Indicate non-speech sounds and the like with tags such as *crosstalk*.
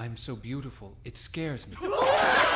I'm so beautiful, it scares me. *laughs*